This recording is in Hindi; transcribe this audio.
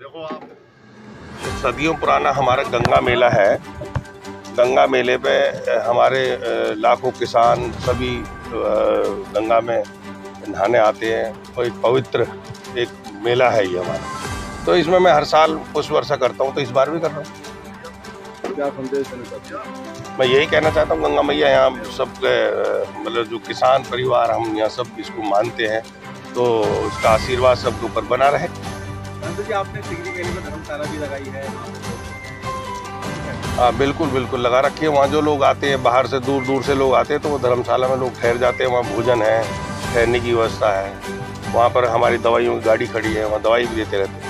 देखो आप। सदियों पुराना हमारा गंगा मेला है। गंगा मेले पे हमारे लाखों किसान सभी गंगा में नहाने आते हैं और एक पवित्र एक मेला है ये हमारा। तो इसमें मैं हर साल पुष्प वर्षा करता हूँ तो इस बार भी कर रहा हूँ। क्या संदेश देना चाहते हैं? मैं यही कहना चाहता हूँ गंगा मैया यहाँ सब मतलब जो किसान परिवार हम यहाँ सब इसको मानते हैं तो उसका आशीर्वाद सबके ऊपर बना रहे। जी आपने टिकरी मेले में धर्मशाला भी लगाई है? हाँ बिल्कुल बिल्कुल, लगा रखी है। वहाँ जो लोग आते हैं, बाहर से दूर दूर से लोग आते हैं तो वो धर्मशाला में लोग ठहर जाते हैं, वहाँ भोजन है, ठहरने की व्यवस्था है। वहाँ पर हमारी दवाइयों की गाड़ी खड़ी है, वहाँ दवाई भी देते रहते हैं।